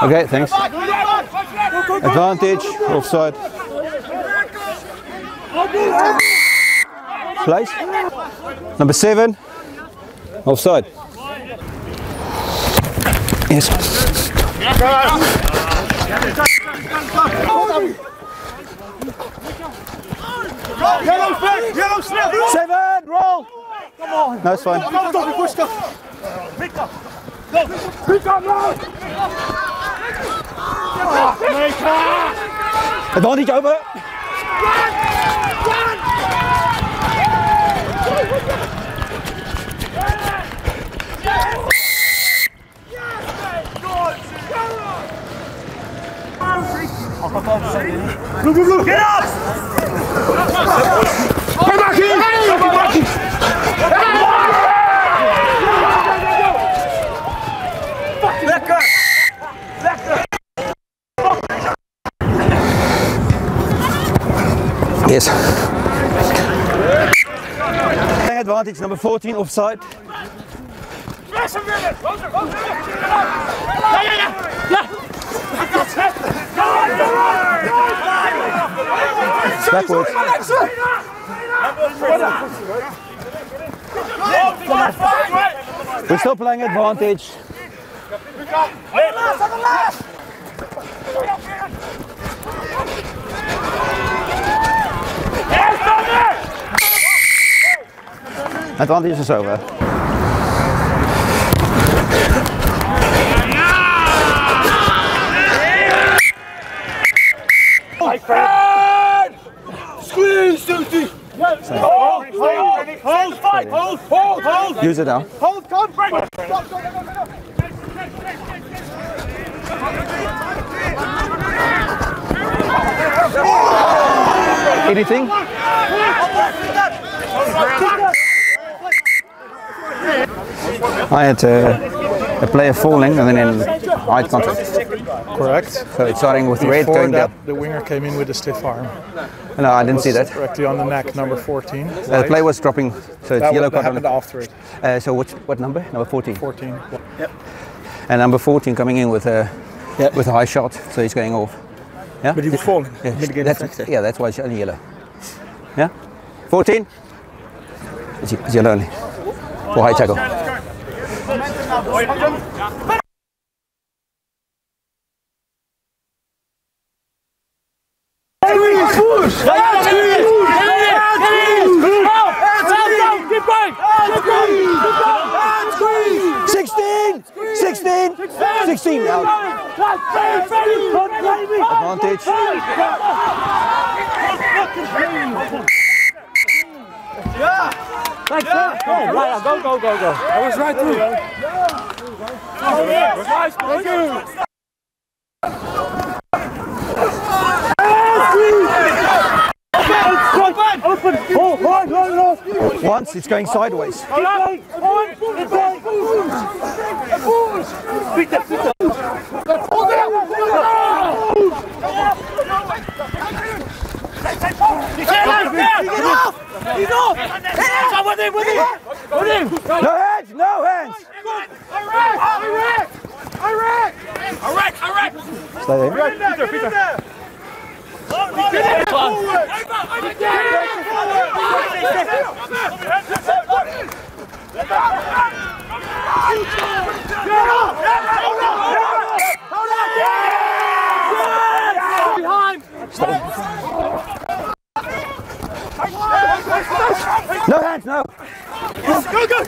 Okay, thanks. Advantage, offside. Place. Number seven, offside. Yes. Yellow flag! Yellow snap! Seven, roll. Come on. No, it's fine. Kom op, Tommy, push up! Pick up! Go! Pick up now! Advantage over. Look, look, look! Get up! Come back in! Come back in! Lekker! Lekker! Yes. Advantage number 14 offside. Press! Ja, ja, ja! Ja! Backwards. We're still playing advantage. Advantage is over. Squeeze, Susie! Hold, hold, hold, fight, hold, hold, hold! Use it now. Hold, come, bring it! Stop, stop, stop, stop. Anything? I had uh, a player falling and then in eye contact. Correct. So it's starting with red Before going that, down. the winger came in with a stiff arm. No, I didn't see that. Directly on the neck, number 14. Uh, the play was dropping, so it's that, yellow that card. happened on- after it. Uh, so what, what number? Number 14. 14. And number 14 coming in with a, with a high shot, so he's going off. Yeah? But he was falling. Yeah, that's, yeah that's why it's yellow. Yeah? 14? Is your yellow only. For high tackle. 16. Advantage. Yeah. Like yeah. Go, right, go, go, go, go. I was right through. Oh, yes. Nice, thank you. Open! Hold, hold, hold, hold! Once it's going sideways. Hold on! On! Hold on! Beat that, beat that! Hold on! Get off! He's off! Hands up him, with him! No hands! No hands! Iraq! Iraq! Iraq! Iraq! Iraq! Stay there. Peter, Peter! No hands, no. Go, go!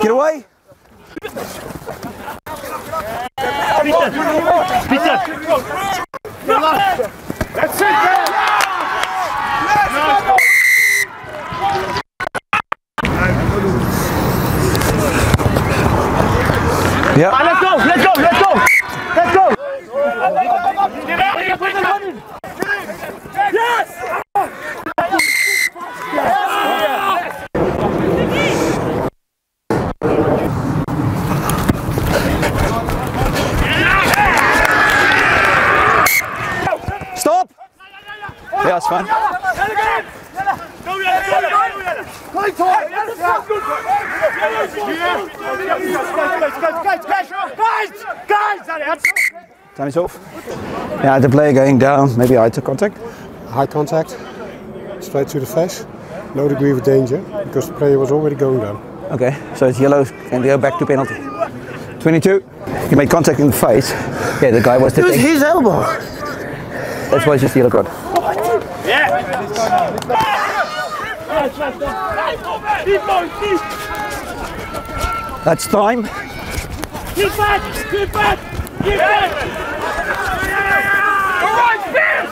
Get away. That's it! Yeah. Let's go! Let's go! Let's go! Let's go! Get out here! Put the running! Yes! Stop. Yeah, it's fine. Go, Jelle! Go, Jelle! Fight hard! That's good! Guys, guys, guys, guys, guys, guys! Time is off. Yeah, the player going down. Maybe eye to contact. High contact, straight to the face. No degree of danger because the player was already going down. Okay, so it's yellow and they go back to penalty. 22. You made contact in the face. Yeah, the guy was Use sitting. his elbow! That's why it's just yellow card. Keep, That's time. keep back, keep back, keep back! All right, spin,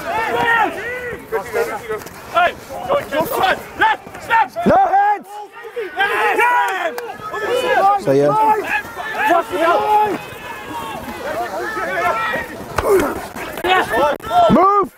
spin! Hey, go, go, left, step! No hands! Hands! So yeah. Move!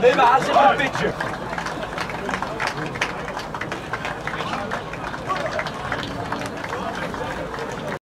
Nee, maar hij zit een pitje.